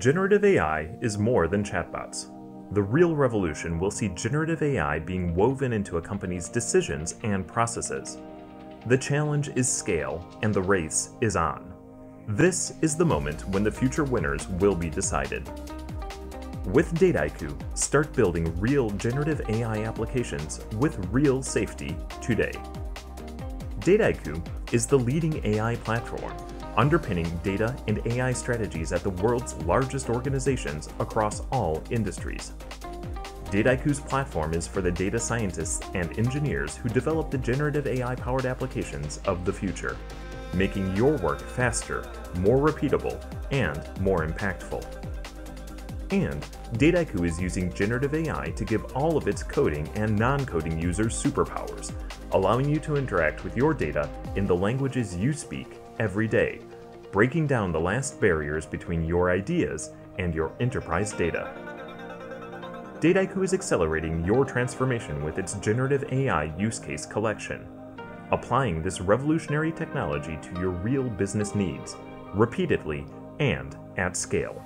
Generative AI is more than chatbots. The real revolution will see generative AI being woven into a company's decisions and processes. The challenge is scale, and the race is on. This is the moment when the future winners will be decided. With Dataiku, start building real generative AI applications with real safety today. Dataiku is the leading AI platform underpinning data and AI strategies at the world's largest organizations across all industries. Dataiku's platform is for the data scientists and engineers who develop the generative AI powered applications of the future, making your work faster, more repeatable, and more impactful. And Dataiku is using generative AI to give all of its coding and non coding users superpowers, allowing you to interact with your data in the languages you speak every day, breaking down the last barriers between your ideas and your enterprise data. Dataiku is accelerating your transformation with its generative AI use case collection, applying this revolutionary technology to your real business needs, repeatedly and at scale.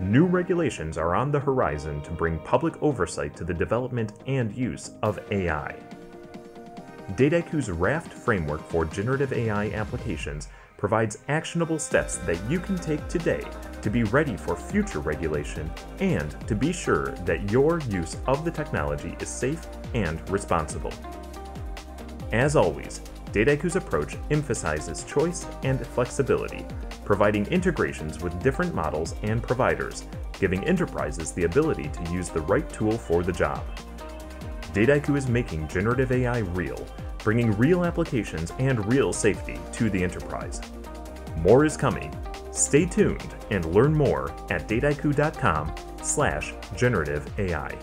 New regulations are on the horizon to bring public oversight to the development and use of AI. Dataiku's Raft framework for generative AI applications provides actionable steps that you can take today to be ready for future regulation and to be sure that your use of the technology is safe and responsible. As always, Dataiku's approach emphasizes choice and flexibility, providing integrations with different models and providers, giving enterprises the ability to use the right tool for the job. Dataiku is making generative AI real, bringing real applications and real safety to the enterprise. More is coming. Stay tuned and learn more at dataiku.com slash generative AI.